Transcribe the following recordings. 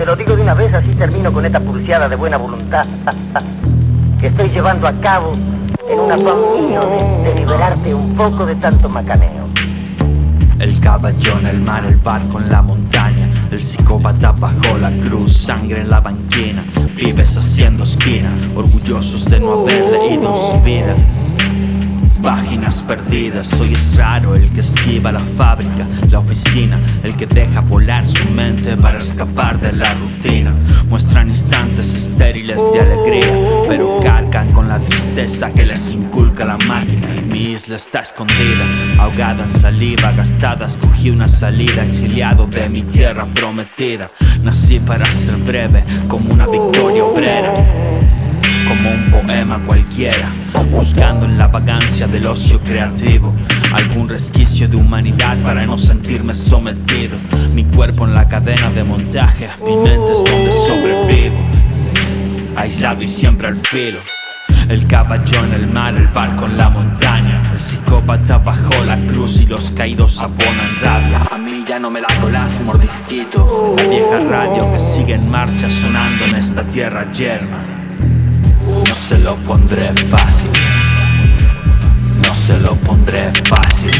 Te lo digo de una vez, así termino con esta pulseada de buena voluntad que estoy llevando a cabo en un afán mío de, liberarte un poco de tanto macaneo. El caballón, el mar, el barco en la montaña El psicópata bajo la cruz, sangre en la banquina Vives haciendo esquina, orgullosos de no haber leído su vida Páginas perdidas, hoy es raro el que esquiva la fábrica, la oficina, el que deja volar su mente para escapar de la rutina. Muestran instantes estériles de alegría, pero cargan con la tristeza que les inculca la máquina. Y mi isla está escondida, ahogada en saliva gastada. Escogí una salida, exiliado de mi tierra prometida. Nací para ser breve, como una victoria buscando en la vagancia del ocio creativo algún resquicio de humanidad para no sentirme sometido. Mi cuerpo en la cadena de montaje, mi mente es donde sobrevivo, aislado y siempre al filo. El caballo en el mar, el barco en la montaña. El psicópata bajo la cruz y los caídos abonan rabia. A mí ya no me la colas un mordisquito. La vieja radio que sigue en marcha sonando en esta tierra yerma. No se lo pondré fácil. No se lo pondré fácil.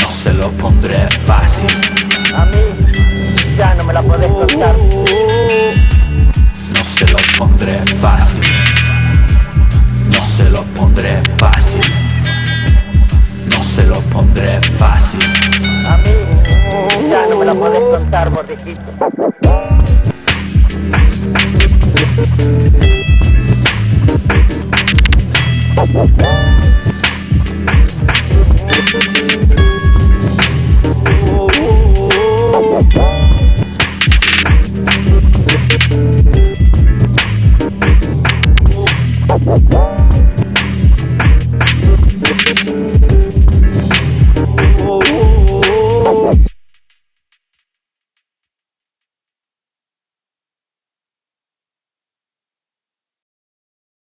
No se lo pondré fácil. A mí ya no me la podés contar. No se lo pondré fácil. No se lo pondré fácil. No se lo pondré fácil. A mí ya no me la podés contar, mordijito. Woo!